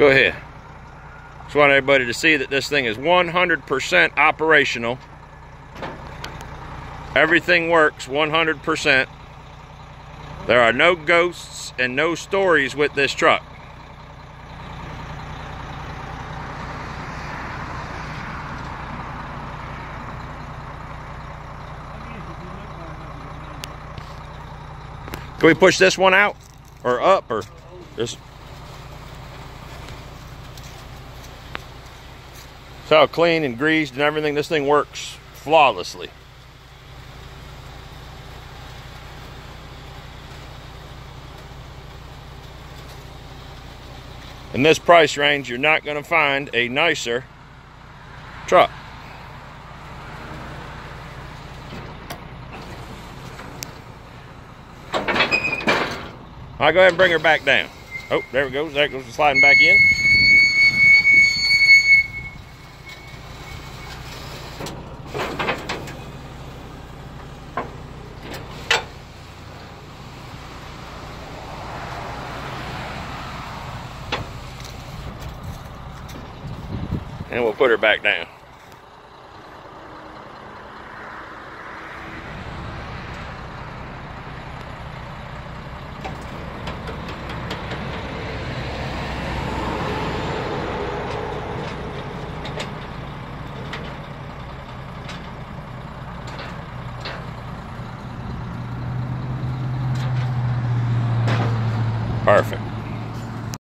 Go ahead. Just want everybody to see that this thing is 100% operational. Everything works 100%. There are no ghosts and no stories with this truck. Can we push this one out or up or just That's how clean and greased and everything this thing works flawlessly. In this price range, you're not going to find a nicer truck. I'll go ahead and bring her back down. Oh, there we go. That goes sliding back in. and we'll put her back down. Perfect.